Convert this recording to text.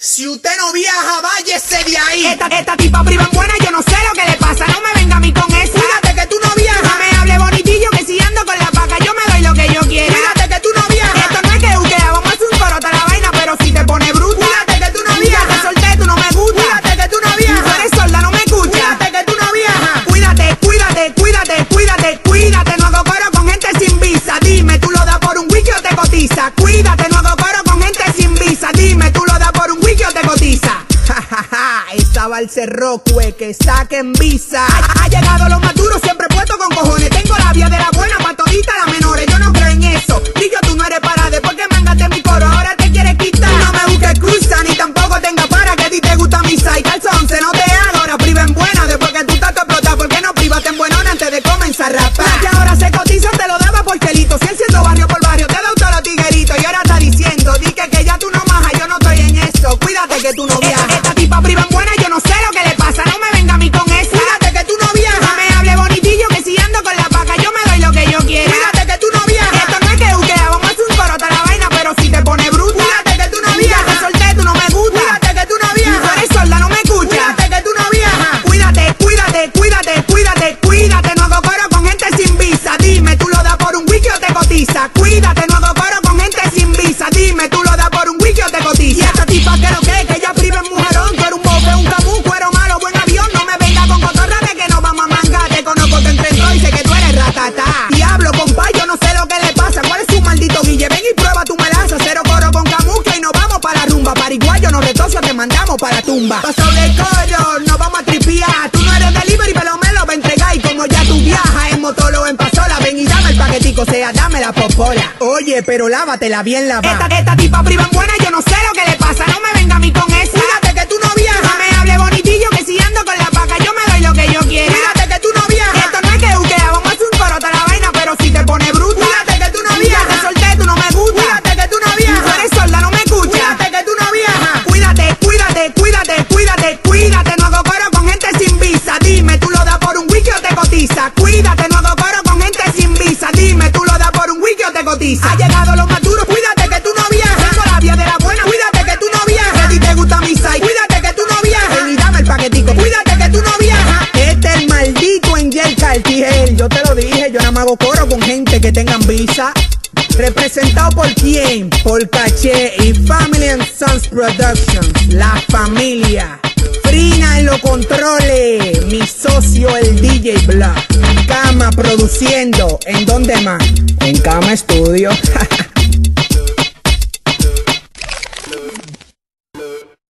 Si usted no viaja, váyese de ahí. Esta, esta tipa priva buena, yo no sé lo que le pasa. No me venga a mí con esa Rocue que saquen visa. Ha, ha llegado los maduros, siempre puesto con cojones. Tengo la vía de la buena pa' todita las menores. Yo no creo en eso. Y yo tú no eres para después que mangaste mi coro. Ahora te quieres quitar. No me busques cruza ni tampoco tenga para que a ti te gusta mi side. Calzón, se no te hago. Ahora priva en buena. Después que tú estás que explotar. ¿Por qué no privaste en buenona antes de comenzar a rapar? Que ahora se cotiza, te lo daba por chelito. Si siendo barrio por barrio, te da todos los tigueritos. Y ahora está diciendo, di que, que ya tú no majas. Yo no estoy en eso. Cuídate que tú no Cuídate, no hago coro con gente sin visa. Dime, tú lo das por un wiki o te cotiza. esta tipa que lo que, que ella priva en mujerón. Tú eres un bofe, un camú, cuero malo, buen avión. No me venga con cotorra de que no vamos a mangar. Te conozco, te entreno y sé que tú eres ratata. Diablo, compa, yo no sé lo que le pasa. ¿Cuál es su maldito guille? Ven y prueba tu melaza. Cero coro con camuca y nos vamos para la rumba. Pariguayo, no retocio, te mandamos para tumba. Paso de coro, nos vamos a tripiar. Tú no eres delivery, pero me lo va a entregar. Y como ya tú viajas en motolo en pasola, ven y dame el paquetico, sea, la popola. Oye, pero lávatela bien lavada. Esta, esta tipa priva en buena, yo no sé lo que le pasa. No me venga a mí con eso. Fíjate que tú no No viajas. me hable bonitillo, que si ando con la paca, yo me doy lo que yo quiera. Fíjate que tú no viajas. Esto no es que uquea, vamos a hacer un corote a la vaina, pero si te pone bruta. Fíjate que tú no viajas. te solté, tú no me gusta. Fíjate que tú no Tú viajas. eres sorda, no me escuchas. Fíjate que tú no viajas. Cuídate, cuídate, cuídate, cuídate, cuídate. No hago coro con gente sin visa. Dime, tú lo das por un wiki o te cotiza. Cuídate, no hago coro Ha llegado los maduros, cuídate que tú no viajas. Tengo la vía de la buena. Cuídate que tú no a ti te gusta mi side. Cuídate que tú no viajas. Ven y dame el paquetico. Cuídate que tú no viajas. Este es el maldito Angel Cartier. Yo te lo dije, yo nada más hago coro con gente que tengan visa. Representado por quién? Por Caché y Family and Sons Productions. La familia. Frina en los controles. Mi socio el DJ Black. Cama produciendo. ¿En dónde más? En Cama Studio.